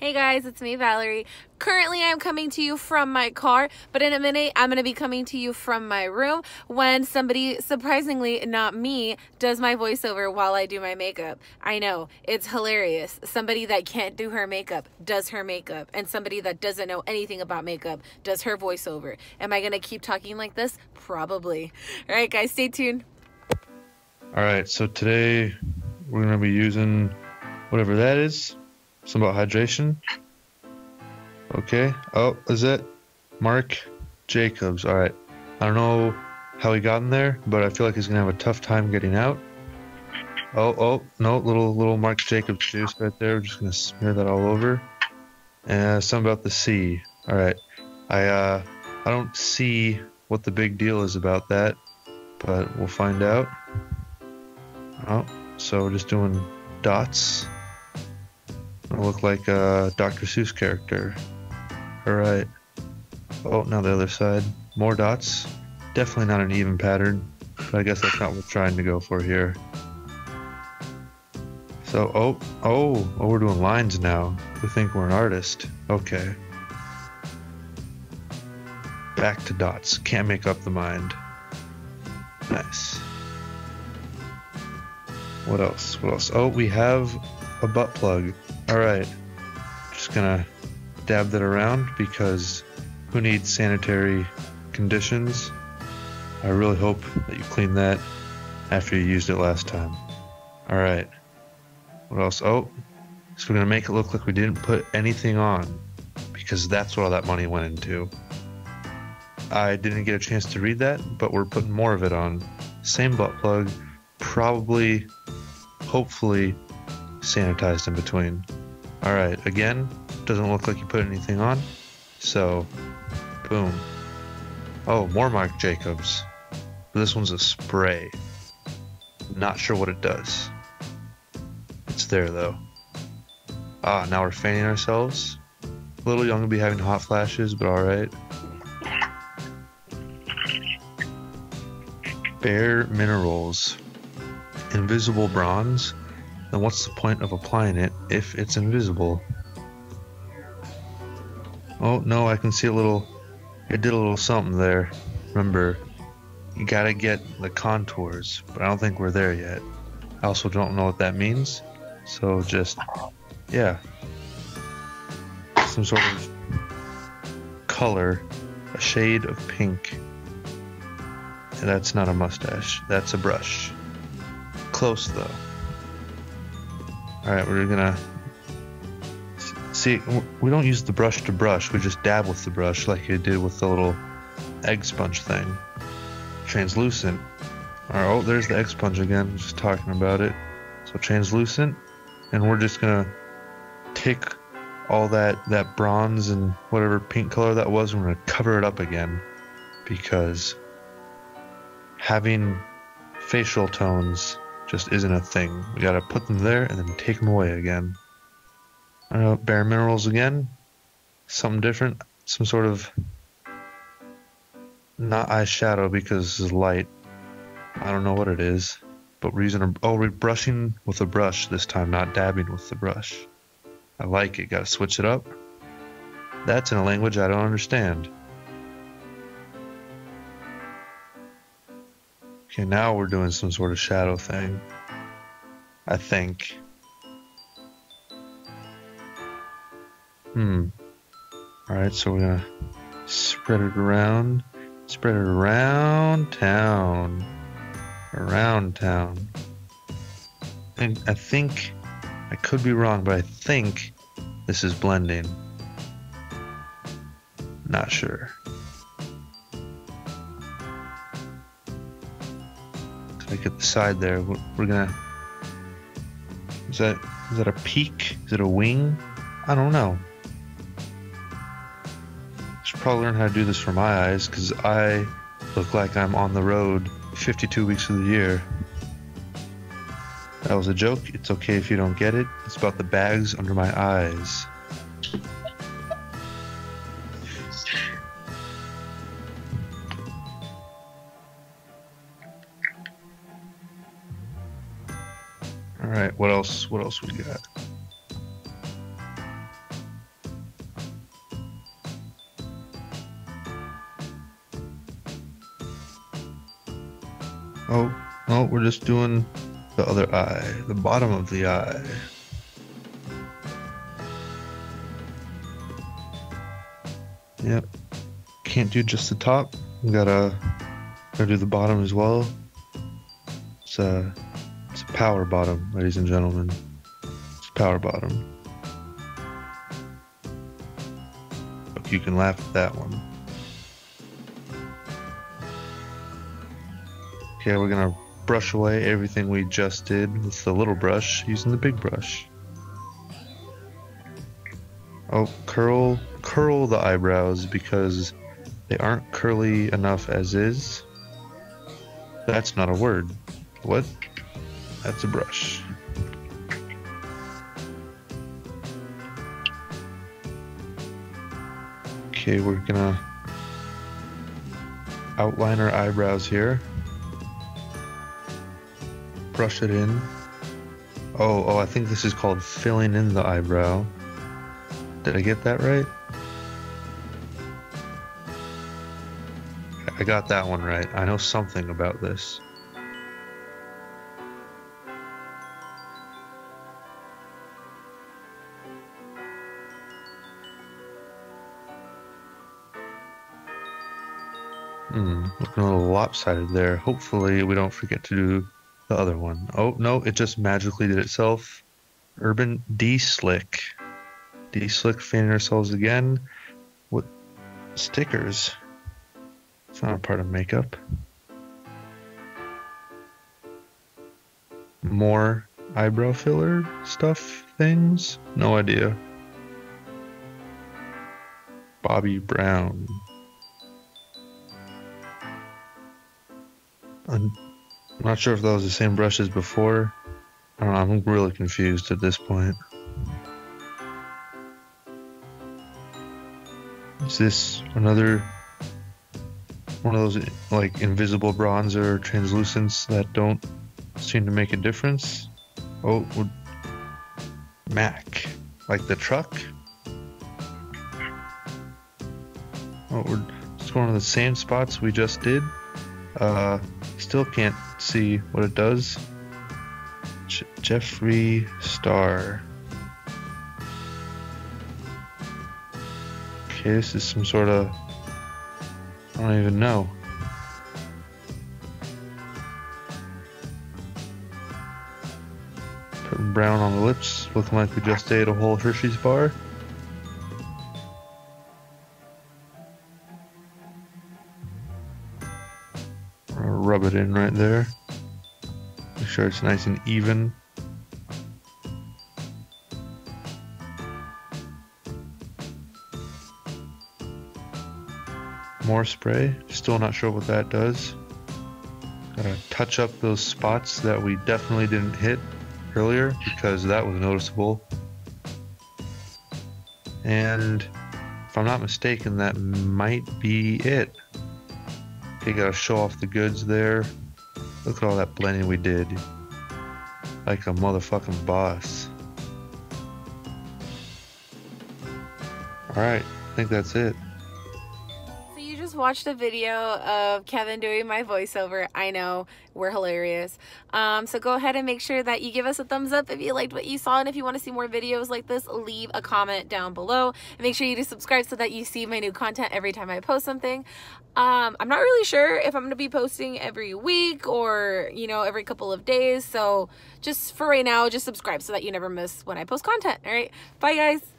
Hey guys, it's me, Valerie. Currently, I'm coming to you from my car, but in a minute, I'm going to be coming to you from my room when somebody, surprisingly not me, does my voiceover while I do my makeup. I know, it's hilarious. Somebody that can't do her makeup does her makeup, and somebody that doesn't know anything about makeup does her voiceover. Am I going to keep talking like this? Probably. All right, guys, stay tuned. All right, so today we're going to be using whatever that is. Some about hydration. Okay. Oh, is it Marc Jacobs? All right. I don't know how he got in there, but I feel like he's gonna have a tough time getting out. Oh, oh, no, little little Marc Jacobs juice right there. We're just gonna smear that all over. And something about the sea. All right. I uh, I don't see what the big deal is about that, but we'll find out. Oh, so we're just doing dots. I look like uh, a Dr. Seuss character. Alright. Oh, now the other side. More dots. Definitely not an even pattern, but I guess that's not what we're trying to go for here. So, oh, oh, oh, we're doing lines now. We think we're an artist. Okay. Back to dots. Can't make up the mind. Nice. What else? What else? Oh, we have a butt plug. Alright. Just gonna dab that around because who needs sanitary conditions? I really hope that you clean that after you used it last time. Alright. What else? Oh, so we're gonna make it look like we didn't put anything on because that's what all that money went into. I didn't get a chance to read that, but we're putting more of it on. Same butt plug, probably, hopefully, sanitized in between. Alright, again, doesn't look like you put anything on. So, boom. Oh, more Marc Jacobs. This one's a spray. Not sure what it does. It's there though. Ah, now we're fanning ourselves. A little young to be having hot flashes, but alright. Bare Minerals. Invisible bronze then what's the point of applying it if it's invisible? Oh, no, I can see a little... It did a little something there. Remember, you gotta get the contours, but I don't think we're there yet. I also don't know what that means, so just, yeah. Some sort of color, a shade of pink. And that's not a mustache, that's a brush. Close though. Alright, we're gonna... See, we don't use the brush to brush, we just dab with the brush like you did with the little egg sponge thing. Translucent. Alright, oh, there's the egg sponge again, just talking about it. So translucent, and we're just gonna take all that, that bronze and whatever pink color that was, we're gonna cover it up again. Because having facial tones just isn't a thing. We gotta put them there and then take them away again. I don't know, bare minerals again. Something different. Some sort of not eyeshadow because is light. I don't know what it is. But a oh we're brushing with a brush this time, not dabbing with the brush. I like it, gotta switch it up. That's in a language I don't understand. Okay, now we're doing some sort of shadow thing. I think. Hmm. Alright, so we're gonna spread it around. Spread it around town. Around town. And I think, I could be wrong, but I think this is blending. Not sure. Like at the side there. We're, we're gonna. Is that is that a peak? Is it a wing? I don't know. Should probably learn how to do this for my eyes because I look like I'm on the road 52 weeks of the year. That was a joke. It's okay if you don't get it. It's about the bags under my eyes. All right. What else? What else we got? Oh, no, we're just doing the other eye, the bottom of the eye. Yep. Can't do just the top. We gotta, gotta do the bottom as well. It's uh power bottom, ladies and gentlemen. It's power bottom. But you can laugh at that one. Okay, we're gonna brush away everything we just did with the little brush using the big brush. Oh, curl, curl the eyebrows because they aren't curly enough as is. That's not a word. What? That's a brush. Okay, we're gonna outline our eyebrows here. Brush it in. Oh, oh, I think this is called filling in the eyebrow. Did I get that right? I got that one right. I know something about this. Hmm, looking a little lopsided there. Hopefully we don't forget to do the other one. Oh, no, it just magically did itself. Urban De-Slick. De-Slick fanning ourselves again with stickers. It's not a part of makeup. More eyebrow filler stuff things? No idea. Bobbi Brown. I'm not sure if that was the same brush as before. I don't know, I'm really confused at this point. Is this another one of those like invisible bronzer or translucents that don't seem to make a difference? Oh, would Mac, like the truck? Oh, we're just going to the same spots we just did. Uh, still can't see what it does. Je- Jeffree Star. Okay, this is some sort of. I don't even know. Putting brown on the lips, looking like we just ate a whole Hershey's bar. Rub it in right there. Make sure it's nice and even. More spray. Still not sure what that does. Gotta touch up those spots that we definitely didn't hit earlier because that was noticeable. And if I'm not mistaken, that might be it. Okay, gotta show off the goods there. Look at all that blending we did. Like a motherfucking boss. Alright, I think that's it. Watched a video of Kevin doing my voiceover. I know we're hilarious. Um, so go ahead and make sure that you give us a thumbs up if you liked what you saw, and if you want to see more videos like this, leave a comment down below. And make sure you do subscribe so that you see my new content every time I post something. Um, I'm not really sure if I'm going to be posting every week or you know every couple of days. So just for right now, just subscribe so that you never miss when I post content. All right, bye guys.